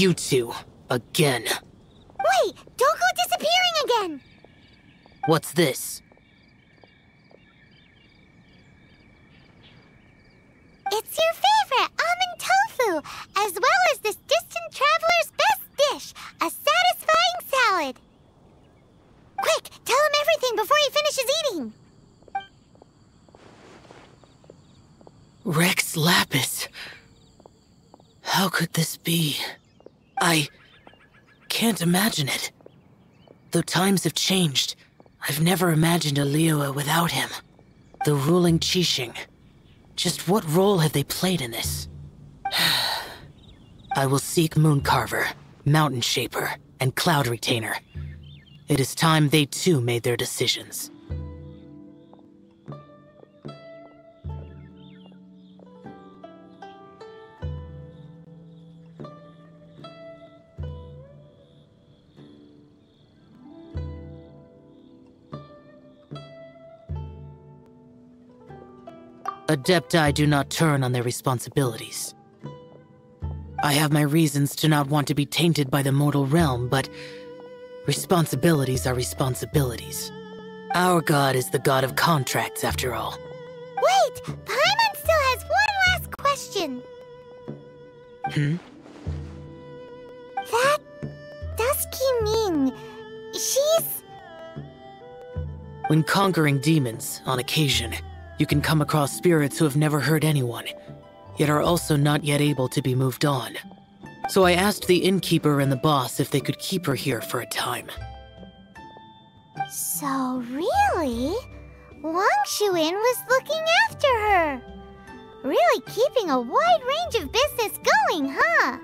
You two. Again. Wait! Don't go disappearing again! What's this? It's your favorite, almond tofu, as well as this distant traveler's best dish, a satisfying salad. Quick, tell him everything before he finishes eating. Rex Lapis. How could this be? I can't imagine it. Though times have changed, I've never imagined a Liyue without him. The ruling Qixing. Just what role have they played in this? I will seek Mooncarver, Mountain Shaper, and Cloud Retainer. It is time they too made their decisions. Adepti do not turn on their responsibilities. I have my reasons to not want to be tainted by the mortal realm, but responsibilities are responsibilities. Our god is the god of contracts, after all. Wait! Paimon still has one last question. Hmm? That Dusky Ming, she's. When conquering demons, on occasion, you can come across spirits who have never hurt anyone, yet are also not yet able to be moved on. So I asked the innkeeper and the boss if they could keep her here for a time. So, really? Wangshu Inn was looking after her. Really keeping a wide range of business going, huh?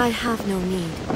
I have no need.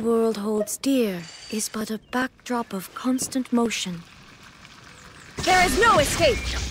World holds dear is but a backdrop of constant motion. There is no escape!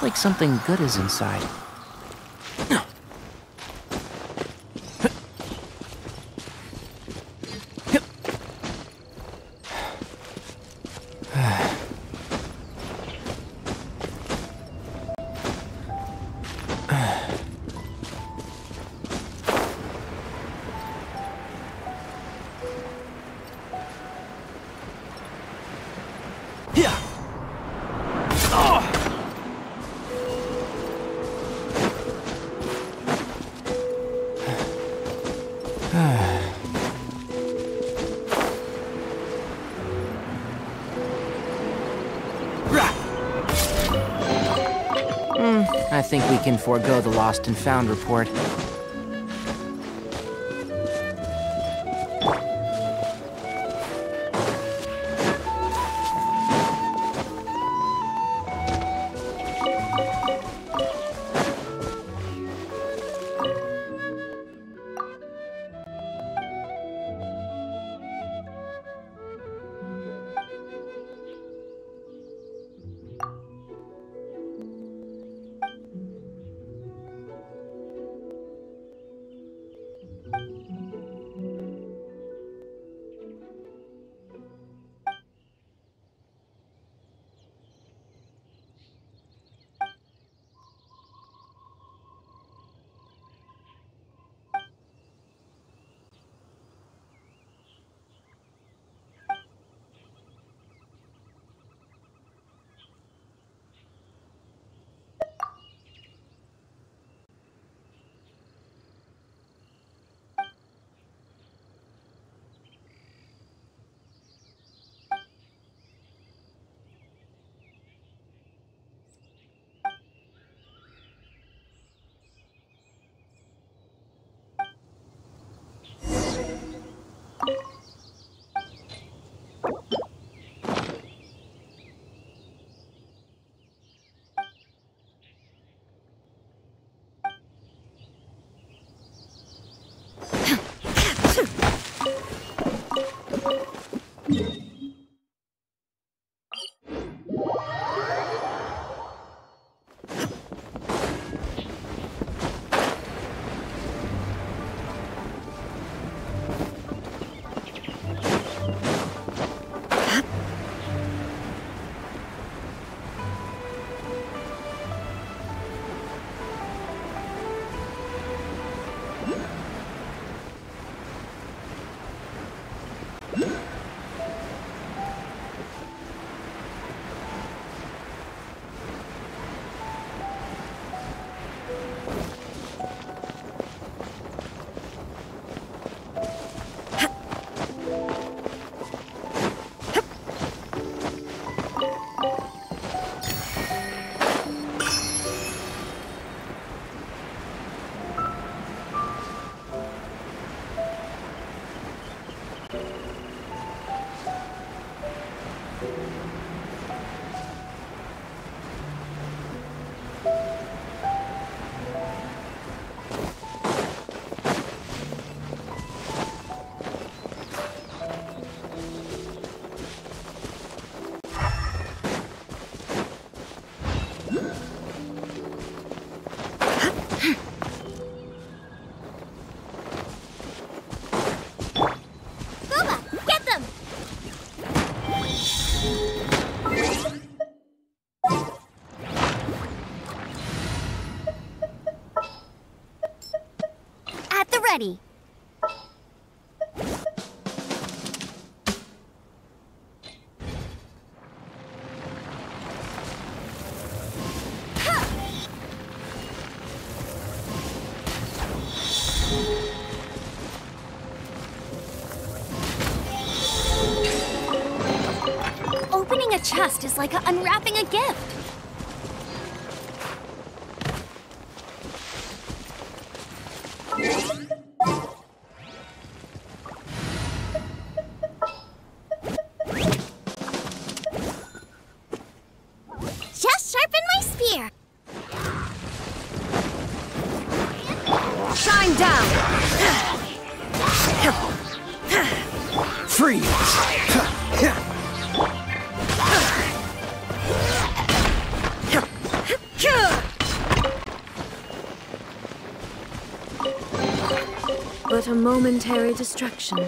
Smells like something good is inside. Yeah. Think we can forego the lost and found report. Opening is like unwrapping a gift. But a momentary distraction.